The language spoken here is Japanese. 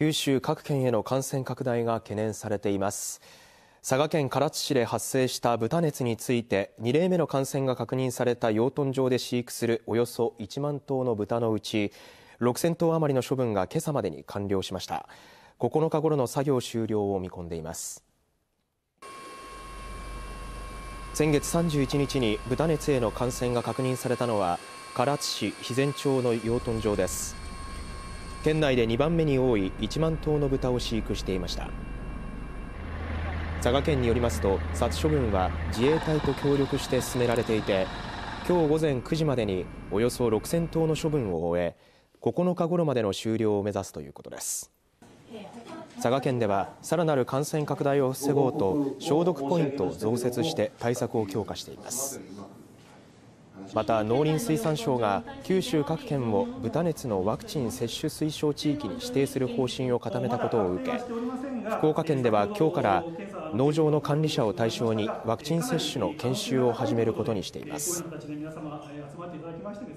九州各県への感染拡大が懸念されています。佐賀県唐津市で発生した豚熱について2例目の感染が確認された養豚場で飼育するおよそ1万頭の豚のうち6000頭余りの処分が今朝までに完了しました。9日頃の作業終了を見込んでいます。先月31日に豚熱への感染が確認されたのは唐津市肥前町の養豚場です。県内で2番目に多い1万頭の豚を飼育していました。佐賀県によりますと殺処分は自衛隊と協力して進められていて今日午前9時までにおよそ6000頭の処分を終え9日頃までの終了を目指すということです。佐賀県ではさらなる感染拡大を防ごうと消毒ポイントを増設して対策を強化しています。また農林水産省が九州各県を豚熱のワクチン接種推奨地域に指定する方針を固めたことを受け福岡県では今日から農場の管理者を対象にワクチン接種の研修を始めることにしています。